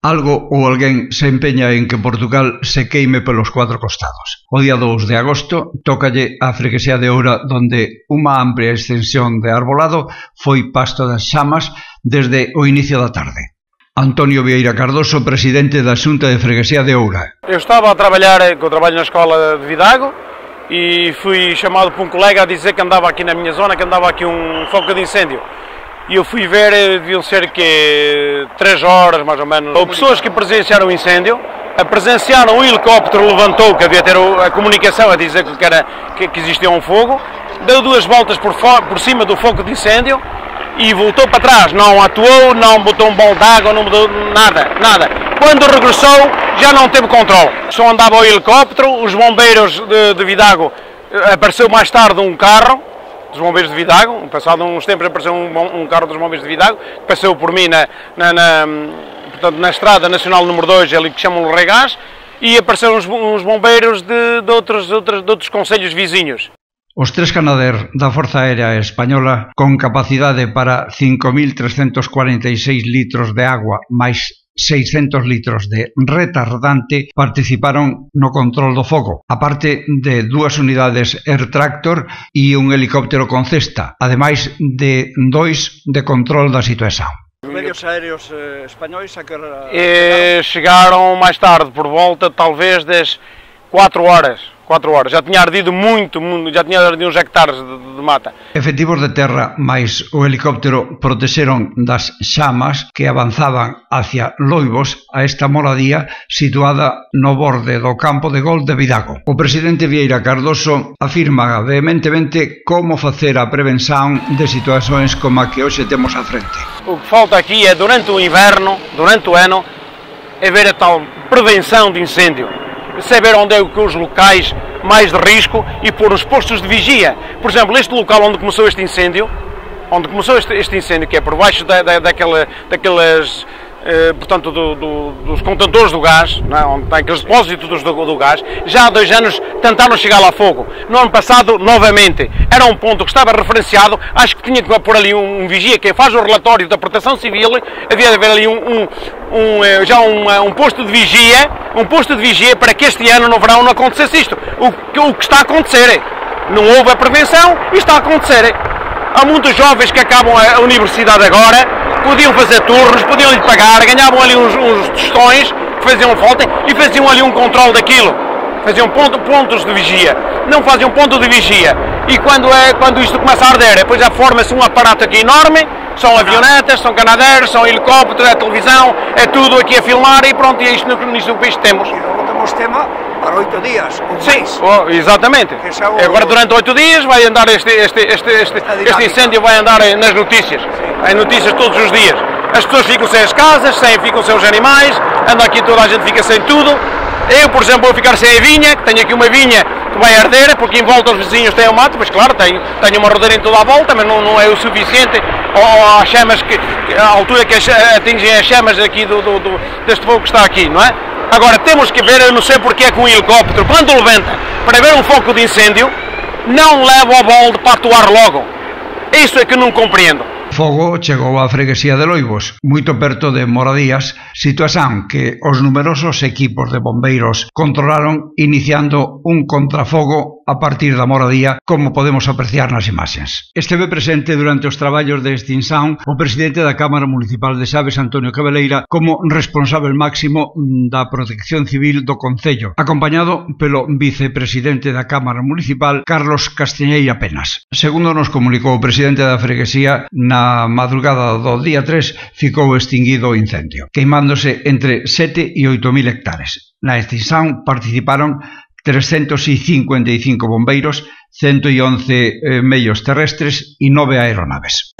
Algo ou alguén se empeña en que Portugal se queime polos cuatro costados. O día 2 de agosto tócalle a freguesía de Oura donde unha amplia extensión de arbolado foi pasto das chamas desde o inicio da tarde. Antonio Vieira Cardoso, presidente da Xunta de Freguesía de Oura. Eu estaba a trabalhar, eu eh, trabalho na escola de Vidago, e fui chamado por um colega a dizer que andava aqui na minha zona, que andava aqui um foco de incêndio. E eu fui ver, eh, deviam ser que três horas mais ou menos. Pessoas que presenciaram o incêndio, presenciaram o helicóptero levantou, que havia ter a comunicação a dizer que, era, que, que existia um fogo, deu duas voltas por, por cima do foco de incêndio e voltou para trás, não atuou, não botou um bol de água, não mudou nada, nada. Quando regressou, já não teve controle. Só andava o helicóptero, os bombeiros de, de Vidago, eh, apareceu mais tarde um carro, dos bombeiros de Vidago, passado uns tempos apareceu um, um carro dos bombeiros de Vidago, que passou por mim na, na, na, portanto, na estrada nacional número 2, ali que chamam o Regás, e apareceram uns, uns bombeiros de, de, outros, outros, de outros conselhos vizinhos. Os tres Canadair da Forza Aérea Española con capacidade para 5.346 litros de agua máis 600 litros de retardante participaron no control do fogo, aparte de dúas unidades Air Tractor e un helicóptero con cesta, ademais de dois de control da situación. Os medios aéreos eh, españois a que... Eh, chegaron máis tarde, por volta talvez das 4 horas. 4 horas. Já tinha ardido muito, muito já tinha ardido uns hectares de, de mata. Efectivos de terra máis o helicóptero protexeron das xamas que avanzaban hacia Loibos a esta moradía situada no borde do campo de gol de Vidago. O presidente Vieira Cardoso afirma vehementemente como facer a prevención de situacións como a que hoxe temos á frente. O que falta aquí é durante o inverno, durante o ano, haver a tal prevenção de incêndio saber onde é que os locais mais de risco e pôr os postos de vigia. Por exemplo, este local onde começou este incêndio, onde começou este, este incêndio, que é por baixo da, da, daquela, daquelas eh, portanto, do, do, dos contentores do gás, é? onde tem aqueles depósitos do, do, gás, já há dois anos tentaram chegar lá a fogo. No ano passado, novamente, era um ponto que estava referenciado, acho que tinha que pôr ali um, um vigia, quem faz o relatório da proteção civil, havia de haver ali um, um, eh, já eh, um, posto de vigia, um posto de vigia para que este ano, no verão, não acontecesse isto. O, o que está a acontecer, não houve a prevenção e está a acontecer. Há muitos jovens que acabam a universidade agora, podiam fazer turnos, podiam lhe pagar, ganhavam ali uns, uns tostões que faziam falta e faziam ali um controle daquilo. Faziam ponto, pontos de vigia. Não faziam ponto de vigia. E quando, é, quando isto começa a arder, depois já forma-se um aparato aqui enorme, são avionetas, são canadeiros, são helicópteros, é televisão, é tudo aqui a filmar e pronto, e é isto no país temos. E logo temos tema para oito dias, ou Sim, oh, exatamente. Agora durante oito dias vai andar este, este, este, este, este incêndio vai andar nas notícias. Em notícias todos os dias. As pessoas ficam sem as casas, sem, ficam sem os animais, anda aqui toda a gente fica sem tudo. Eu, por exemplo, vou ficar sem a vinha, que tenho aqui uma vinha que vai arder, porque em volta os vizinhos têm o mato, mas claro, tenho, tenho uma rodeira em toda a volta, mas não, não é o suficiente as chamas que, a altura que atingem as chamas aqui do, do, do, deste fogo que está aqui, não é? Agora temos que ver, eu não sei porque é que um helicóptero, quando levanta para ver um foco de incêndio, não leva o balde para atuar logo. Isso é que não compreendo. fogo chegou á freguesía de Loibos, moito perto de Moradías, situación que os numerosos equipos de bombeiros controlaron iniciando un contrafogo a partir da moradía, como podemos apreciar nas imaxens. Esteve presente durante os traballos de extinción o presidente da Cámara Municipal de Xaves, Antonio Cabeleira, como responsable máximo da protección civil do Concello, acompañado pelo vicepresidente da Cámara Municipal, Carlos Castiñeira Penas. Segundo nos comunicou o presidente da freguesía, na madrugada do día 3 ficou extinguido o incendio, queimándose entre 7 e 8.000 hectares. Na extinción participaron 355 bombeiros, 111 eh, medios terrestres e 9 aeronaves.